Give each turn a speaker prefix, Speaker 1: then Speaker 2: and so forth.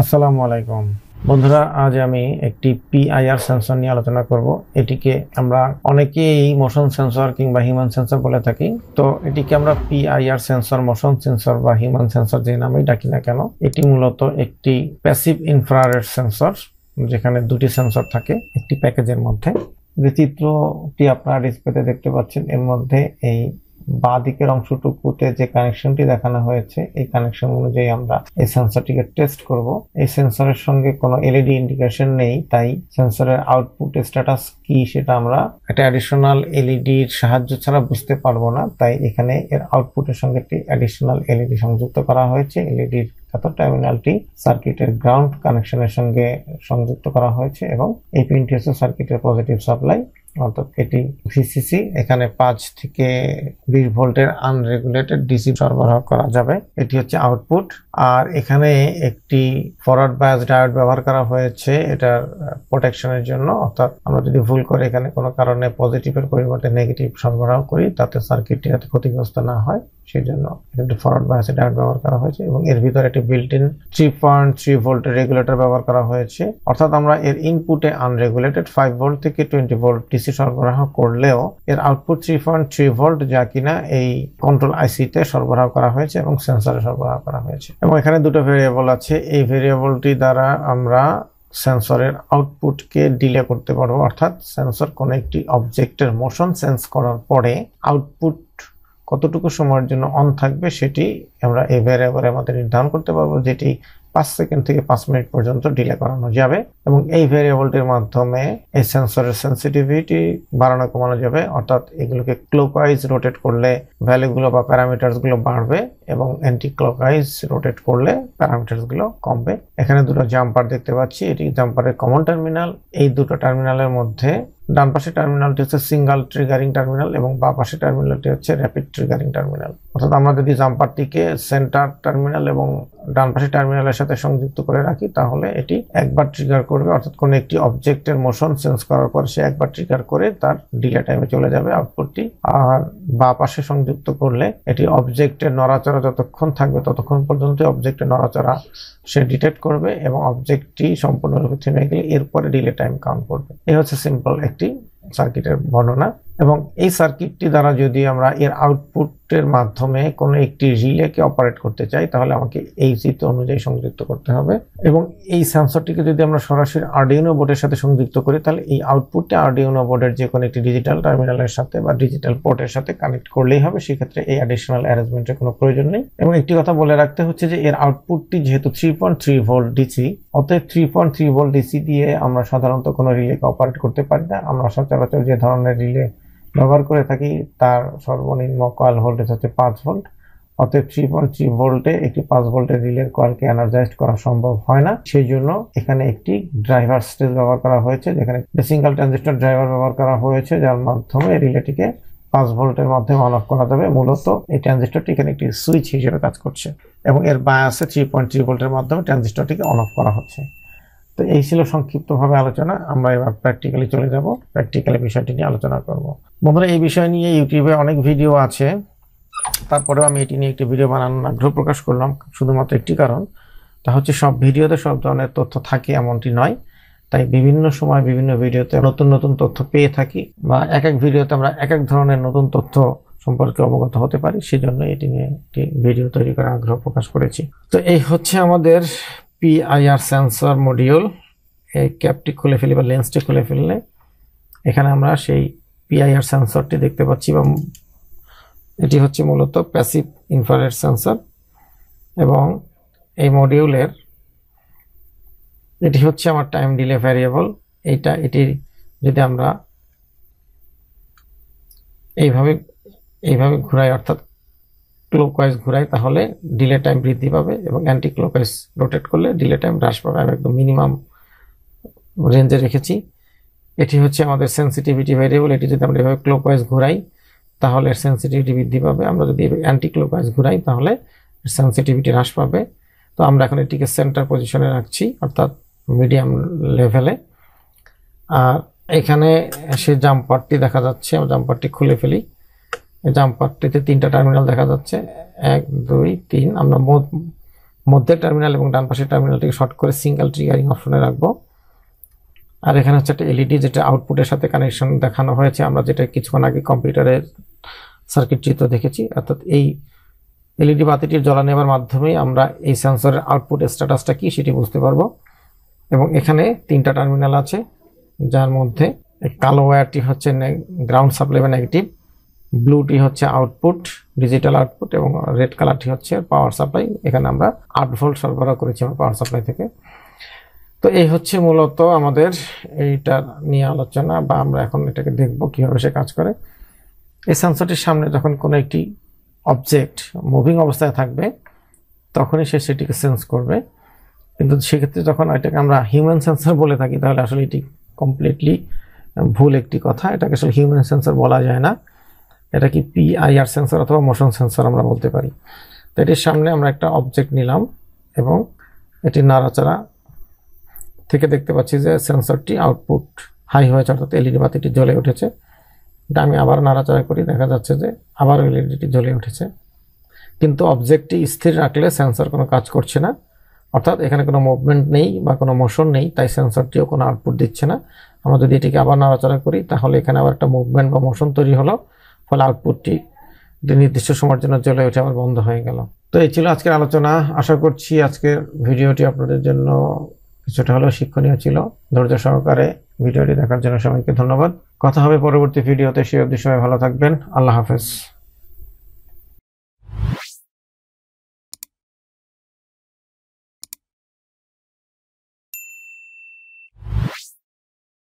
Speaker 1: আসসালামু আলাইকুম। বন্ধুরা, আজ আমি একটি পিআইআর সেন্সর নিয়ে আলোচনা করব। এটিকে আমরা অনেকেই মোশন সেন্সর কিংবা হিউম্যান সেন্সর বলে থাকি। তো এটিকে আমরা পিআইআর সেন্সর মোশন সেন্সর বা হিউম্যান সেন্সর যে নামেই ডাকি না কেন, এটি মূলত একটি প্যাসিভ ইনফ্রারেড সেন্সর যেখানে দুটি সেন্সর থাকে একটি প্যাকেজের মধ্যে। যে চিত্রটি আপনারা ডিসপ্লেতে দেখতে পাচ্ছেন, এর মধ্যে এই বাঁ দিকের অংশটুকুতে যে কানেকশনটি দেখানো হয়েছে, এই কানেকশন অনুযায়ী আমরা এই সেন্সরটিকে টেস্ট করব। এই সেন্সরের সঙ্গে কোনো এলইডি ইন্ডিকেশন নেই, তাই সেন্সরের আউটপুট স্ট্যাটাস কি সেটা আমরা একটা অ্যাডিশনাল এলইডির সাহায্য ছাড়া বুঝতে পারব না, তাই এখানে এর আউটপুটের সঙ্গে একটি অ্যাডিশনাল এলইডি সংযুক্ত করা হয়েছে। এলইডির কাতর টার্মিনালটি সার্কিটের গ্রাউন্ড কানেকশনের সঙ্গে সংযুক্ত করা হয়েছে এবং এই পিনটি হচ্ছে সার্কিটের পজিটিভ সাপ্লাই অর্থাৎ এটি ভিসিসি এখানে পাঁচ থেকে বিশ ভোল্টের আনরেগুলেটেড ডিসি সরবরাহ করা যাবে। এটি হচ্ছে আউটপুট আর এখানে একটি ফরওয়ার্ড বায়াস ডায়োড ব্যবহার করা হয়েছে, এটার প্রোটেকশনের জন্য। অর্থাৎ আমরা যদি ভুল করে এখানে কোনো কারণে পজিটিভের পরিবর্তে নেগেটিভ সরবরাহ করি, তাতে সার্কিটটি যাতে ক্ষতিগ্রস্ত না হয়। সেই জন্য একটি ফরওয়ার্ড বায়াসে ডায়োড ব্যবহার করা হয়েছে এবং এর ভিতরে একটি built in three point three ভোল্টের রেগুলেটর ব্যবহার করা হয়েছে। অর্থাৎ আমরা এর ইনপুটে আনরেগুলেটেড ফাইভ ভোল্ট থেকে টোয়েন্টি ভোল্ট ডিসি সরবরাহ করলেও এর output three point three volt যা কিনা এই কন্ট্রোল আইসিতে সরবরাহ করা হয়েছে এবং সেন্সরে সরবরাহ করা হয়েছে। এবং এখানে দুটো ভেরিয়েবল আছে। এই ভেরিয়েবলটি দ্বারা আমরা সেন্সরের আউটপুটকে ডিলে করতে পারব। অর্থাৎ সেন্সর কোনো একটি অবজেক্টের মোশন সেন্স করার পরে আউটপুট কতটুকু সময়ের জন্য অন থাকবে সেটি আমরা এই ভ্যারিয়েবলের মধ্যে নির্ধারণ করতে পারব, যেটি পাঁচ সেকেন্ড থেকে পাঁচ মিনিট পর্যন্ত ডিলে করানো যাবে এবং এই ভ্যারিয়েবলটির মাধ্যমে এই সেন্সরের সেন্সিটিভিটি বাড়ানো কমানো যাবে। অর্থাৎ এগুলোকে ক্লোকওয়াইজ রোটেট করলে ভ্যালুগুলো বা প্যারামিটার্সগুলো বাড়বে এবং অ্যান্টি ক্লকওয়াইজ রোটেট করলে প্যারামিটার্সগুলো কমবে। এখানে দুটো জাম্পার দেখতে পাচ্ছি, এটি জাম্পারের কমন টার্মিনাল এই দুটো টার্মিনালের মধ্যে ডান পাশে টার্মিনালটি হচ্ছে সিঙ্গেল ট্রিগারিং টার্মিনাল এবং বা পাশে টার্মিনালটি হচ্ছে র্যাপিড ট্রিগারিং টার্মিনাল। অর্থাৎ আমরা যদি জাম্পারটিকে সেন্টার টার্মিনাল এবং ডান পাশে টার্মিনালের সাথে সংযুক্ত করে রাখি, তাহলে এটি একবার ট্রিগার করবে। অর্থাৎ কোনো একটি অবজেক্টের মোশন সেন্স করার পর সে একবার ট্রিগার করে তার ডিলে টাইমে চলে যাবে আউটপুটটি। আর বা পাশে সংযুক্ত করলে এটি অবজেক্টের নড়াচড়া যতক্ষণ থাকবে ততক্ষণ পর্যন্ত অবজেক্টের নড়াচড়া সে ডিটেক্ট করবে এবং অবজেক্টটি সম্পূর্ণরূপে থেমে গেলে এরপরে ডিলে টাইম কাউন্ট করবে। এই হচ্ছে সিম্পল একটি সার্কিটের বর্ণনা এবং এই সার্কিটটি দ্বারা যদি আমরা এর আউটপুটের মাধ্যমে কোনো একটি রিলেকে অপারেট করতে চাই, তাহলে আমাকে এই চিত্র অনুযায়ী সংযুক্ত করতে হবে। এবং এই সেন্সরটিকে যদি আমরা সরাসরি আর্ডিউনো বোর্ডের সাথে সংযুক্ত করি, তাহলে এই আউটপুটটি আর্ডিউনো বোর্ডের যে কোনো একটি ডিজিটাল টার্মিনালের সাথে বা ডিজিটাল পোর্টের সাথে কানেক্ট করলেই হবে, সেক্ষেত্রে এই অ্যাডিশনাল অ্যারেঞ্জমেন্টের কোনো প্রয়োজন নেই। এবং একটি কথা বলে রাখতে হচ্ছে যে, এর আউটপুটটি যেহেতু three point three volt DC অতএব three point three volt DC দিয়ে আমরা সাধারণত কোনো রিলেকে অপারেট করতে পারি না। আমরা সচরাচর যে ধরনের রিলে ব্যবহার করে থাকি, তার সর্বনিম্ন কয়েল ভোল্টেজ হচ্ছে পাঁচ ভোল্ট অতএব থ্রি পয়েন্ট থ্রি ভোল্টে একটি পাঁচ ভোল্টের রিলের কয়েলকে এনার্জাইজ করা সম্ভব হয় না। সেই জন্য এখানে একটি ড্রাইভার স্টেজ ব্যবহার করা হয়েছে, যেখানে সিঙ্গেল ট্রানজিস্টর ড্রাইভার ব্যবহার করা হয়েছে, যার মাধ্যমে রিলেটিকে পাঁচ ভোল্টের মাধ্যমে অন অফ করা যাবে। মূলত এই ট্রানজিস্টরটি এখানে একটি সুইচ হিসেবে কাজ করছে এবং এর বায়াসে থ্রি পয়েন্ট থ্রি ভোল্টের মাধ্যমে ট্রানজিস্টরটিকে অন অফ করা হচ্ছে। তো এই ছিল সংক্ষিপ্তভাবে আলোচনা। আমরা এবার প্র্যাকটিক্যালি চলে যাব। প্র্যাকটিক্যালি বিষয়টি নিয়ে আলোচনা করব। বন্ধুরা, এই বিষয় নিয়ে ইউটিউবে অনেক ভিডিও আছে। তারপরেও আমি এটি নিয়ে একটি ভিডিও বানানোর আগ্রহ প্রকাশ করলাম। শুধুমাত্র একটি কারণ, তা হচ্ছে সব ভিডিওতে সব ধরনের তথ্য থাকে এমনটি নয়। তাই বিভিন্ন সময় বিভিন্ন ভিডিওতে নতুন নতুন তথ্য পেয়ে থাকি বা এক এক ভিডিওতে আমরা এক এক ধরনের নতুন তথ্য সম্পর্কে অবগত হতে পারি। সেজন্য এটি নিয়ে একটি ভিডিও তৈরি করার আগ্রহ প্রকাশ করেছি। তো এই হচ্ছে আমাদের পিআইআর সেন্সর মডিউল এই ক্যাপটি খুলে ফেলি বা লেন্সটি খুলে ফেললে, এখানে আমরা সেই পিআইআর সেন্সরটি দেখতে পাচ্ছি এবং এটি হচ্ছে মূলত প্যাসিভ ইনফ্রারেড সেন্সর এবং এই মডিউলের এটি হচ্ছে আমার টাইম ডিলে ভ্যারিয়েবল এইটা, এটি যদি আমরা এইভাবে এইভাবে ঘুরাই, অর্থাৎ ক্লোকওয়াইজ ঘুরাই, তাহলে ডিলে টাইম বৃদ্ধি পাবে এবং অ্যান্টি ক্লোকওয়াইজ রোটেট করলে ডিলে টাইম হ্রাস পাবে। আমি একদম মিনিমাম রেঞ্জে রেখেছি। এটি হচ্ছে আমাদের সেন্সিটিভিটি ভ্যারিয়েবল এটি যদি আমরা এভাবে ক্লোকওয়াইজ ঘুরাই, তাহলে সেন্সিটিভিটি বৃদ্ধি পাবে। আমরা যদি অ্যান্টি ক্লোকওয়াইজ ঘুরাই, তাহলে সেন্সিটিভিটি হ্রাস পাবে। তো আমরা এখন এটিকে সেন্টার পজিশনে রাখছি, অর্থাৎ মিডিয়াম লেভেলে আর এখানে সে জাম্পারটি দেখা যাচ্ছে আমরা জাম্পারটি খুলে ফেলি। জাম্পারটিতে তিনটা টার্মিনাল দেখা যাচ্ছে। এক, দুই, তিন। আমরা মধ্যের টার্মিনাল এবং ডান পাশের টার্মিনালটিকে শর্ট করে সিঙ্গেল ট্রিগারিং অপশনে রাখব। আর এখানে হচ্ছে একটা এলইডি যেটা আউটপুটের সাথে কানেকশন দেখানো হয়েছে। আমরা যেটা কিছুক্ষণ আগে কম্পিউটারের সার্কিট চিত্র দেখেছি, অর্থাৎ এই এলইডি বাতিটির জ্বলা নেবার মাধ্যমেই আমরা এই সেন্সরের আউটপুট স্ট্যাটাসটা কি সেটি বুঝতে পারব। এবং এখানে তিনটা টার্মিনাল আছে, যার মধ্যে কালো ওয়্যারটি হচ্ছে গ্রাউন্ড সাপ্লাই বা নেগেটিভ ব্লুটি হচ্ছে আউটপুট, ডিজিটাল আউটপুট এবং রেড কালারটি হচ্ছে পাওয়ার সাপ্লাই। এখানে আমরা আট ভোল্ট সরবরাহ করেছি আমরা পাওয়ার সাপ্লাই থেকে। তো এই হচ্ছে মূলত আমাদের এইটা নিয়ে আলোচনা বা আমরা এখন এটাকে দেখব কীভাবে সে কাজ করে। এই সেন্সরটির সামনে যখন কোনো একটি অবজেক্ট মুভিং অবস্থায় থাকবে, তখনই সে সেটিকে সেন্স করবে। কিন্তু সেক্ষেত্রে যখন এটাকে আমরা হিউম্যান সেন্সর বলে থাকি, তাহলে আসলে এটি কমপ্লিটলি ভুল একটি কথা। এটাকে আসলে হিউম্যান সেন্সর বলা যায় না। এটা কি পিআইআর সেন্সর অথবা মোশন সেন্সর আমরা বলতে পারি। তো এটির সামনে আমরা একটা অবজেক্ট নিলাম এবং এটি নাড়াচাড়া থেকে দেখতে পাচ্ছি যে সেন্সরটি আউটপুট হাই হয়েছে, অর্থাৎ এলইডি বাতিটি জ্বলে উঠেছে। এটা আমি আবার নাড়াচাড়া করি, দেখা যাচ্ছে যে আবার এলইডিটি জ্বলে উঠেছে। কিন্তু অবজেক্টটি স্থির রাখলে সেন্সর কোনো কাজ করছে না, অর্থাৎ এখানে কোনো মুভমেন্ট নেই বা কোনো মোশন নেই, তাই সেন্সরটিও কোনো আউটপুট দিচ্ছে না। আমরা যদি এটিকে আবার নাড়াচাড়া করি, তাহলে এখানে আবার একটা মুভমেন্ট বা মোশন তৈরি হলো। ফলে আউটপুটটি নির্দিষ্ট সময়ের জন্য চলে ওঠে আবার বন্ধ হয়ে গেল। তো এই ছিল আজকের আলোচনা। আশা করছি আজকের ভিডিওটি আপনাদের জন্য কিছুটা হলেও শিক্ষণীয় ছিল। ধৈর্য সহকারে ভিডিওটি দেখার জন্য সবাইকে ধন্যবাদ। কথা হবে পরবর্তী ভিডিওতে। সে অবধি সবাই ভালো থাকবেন। আল্লাহ হাফেজ।